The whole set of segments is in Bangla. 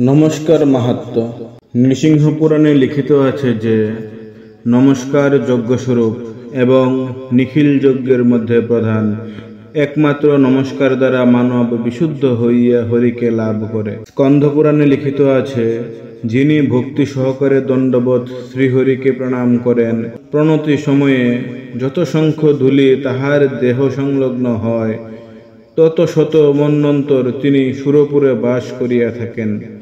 নমস্কার মাহাত্ম। নৃসিংহ পুরাণে লিখিত আছে যে, নমস্কার যজ্ঞস্বরূপ এবং নিখিল যজ্ঞের মধ্যে প্রধান। একমাত্র নমস্কার দ্বারা মানব বিশুদ্ধ হইয়া হরিকে লাভ করে। স্কন্ধ পুরাণে লিখিত আছে, যিনি ভক্তি সহকারে দণ্ডবোধ শ্রীহরিকে প্রণাম করেন, প্রণতি সময়ে যত সংখ্য ধূলি তাহার দেহ সংলগ্ন হয়, তত শত মন্বন্তর তিনি সুরপুরে বাস করিয়া থাকেন।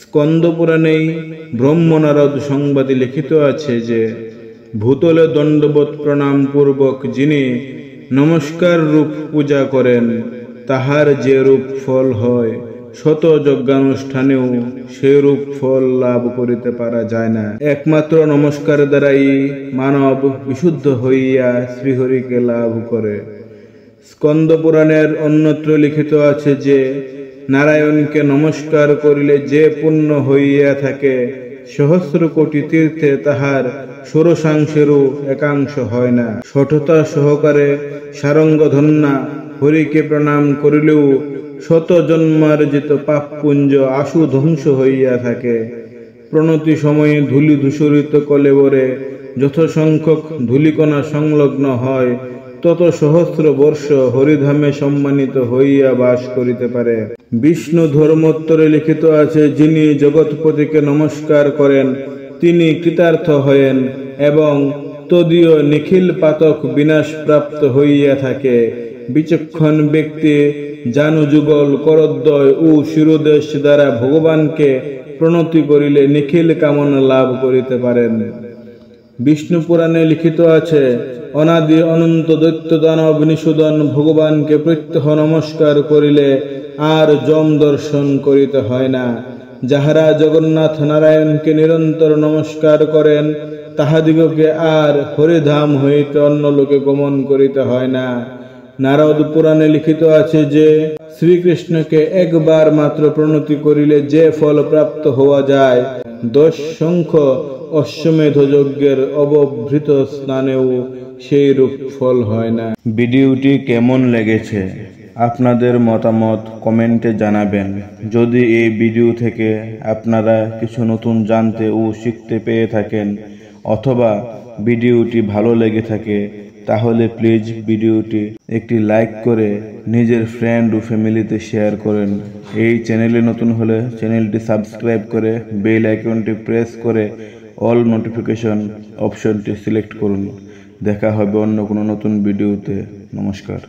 স্কন্দ পুরাণেই ব্রহ্মনারদ সংবাদে লিখিত আছে যে, ভূতলে দণ্ডবোধ প্রণাম পূর্বক যিনি নমস্কার রূপ পূজা করেন, তাহার যে রূপ ফল হয়, শত যজ্ঞানুষ্ঠানেও সে রূপ ফল লাভ করিতে পারা যায় না। একমাত্র নমস্কার দ্বারাই মানব বিশুদ্ধ হইয়া শ্রীহরিকে লাভ করে। স্কন্দ পুরাণের অন্যত্র লিখিত আছে যে নারায়ণকে নমস্কার করিলে যে পুণ্য হইয়া থাকে, সহস্র কোটি তীর্থে তাহার ষোড়শাংশেরও একাংশ হয় না। সঠতা সহকারে সারঙ্গধন্যা হরিকে প্রণাম করিলেও শত জন্মার্জিত পাপপুঞ্জ আশু ধ্বংস হইয়া থাকে। প্রণতি সময়ে ধূলি ধূসরিত কলেবরে যথসংখ্যক ধূলিকণা সংলগ্ন হয়। তত সহস্র বর্ষ হরিধামে সম্মানিত হইয়া বাস করিতে পারে। বিষ্ণু ধর্মোত্তরে লিখিত আছে, যিনি জগৎপতিকে নমস্কার করেন, তিনি কৃতার্থ হয়েন এবং তদীয় নিখিল পাতক বিনাশ প্রাপ্ত হইয়া থাকে। বিচক্ষণ ব্যক্তি, জানুযুগল করদ্দয় ও শিরোদেশ দ্বারা ভগবানকে প্রণতি করিলে নিখিল কামনা লাভ করিতে পারেন। বিষ্ণু পুরাণে লিখিত আছে, অনাদি অনন্ত দৈত্য দানব নিষুদন ভগবানকে প্রত্যহ নমস্কার করিলে আর যম দর্শন করিতে হয় না। যাহারা জগন্নাথ নারায়ণকে নিরন্তর নমস্কার করেন, তাহাদিগকে আর হরিধাম হইতে অন্য লোকে গমন করিতে হয় না। নারদ পুরাণে লিখিত আছে যে, শ্রীকৃষ্ণকে একবার মাত্র প্রণতি করিলে যে ফল প্রাপ্ত হওয়া যায়, দশ সংখ্য অশ্বমেধ যজ্ঞের অবভৃত স্নানেও সেই রূপ ফল হয় না। ভিডিওটি কেমন লেগেছে? আপনাদের মতামত কমেন্টে জানাবেন। যদি এই ভিডিও থেকে আপনারা কিছু নতুন জানতে ও শিখতে পেয়ে থাকেন, অথবা ভিডিওটি ভালো লেগে থাকে, তাহলে প্লিজ ভিডিওটি একটি লাইক করে নিজের ফ্রেন্ড ও ফ্যামিলিতে শেয়ার করেন। এই চ্যানেলে নতুন হলে চ্যানেলটি সাবস্ক্রাইব করে বেল আইকনটি প্রেস করে অল নোটিফিকেশন অপশনটি সিলেক্ট করুন। দেখা হবে অন্য কোনো নতুন ভিডিওতে নমস্কার।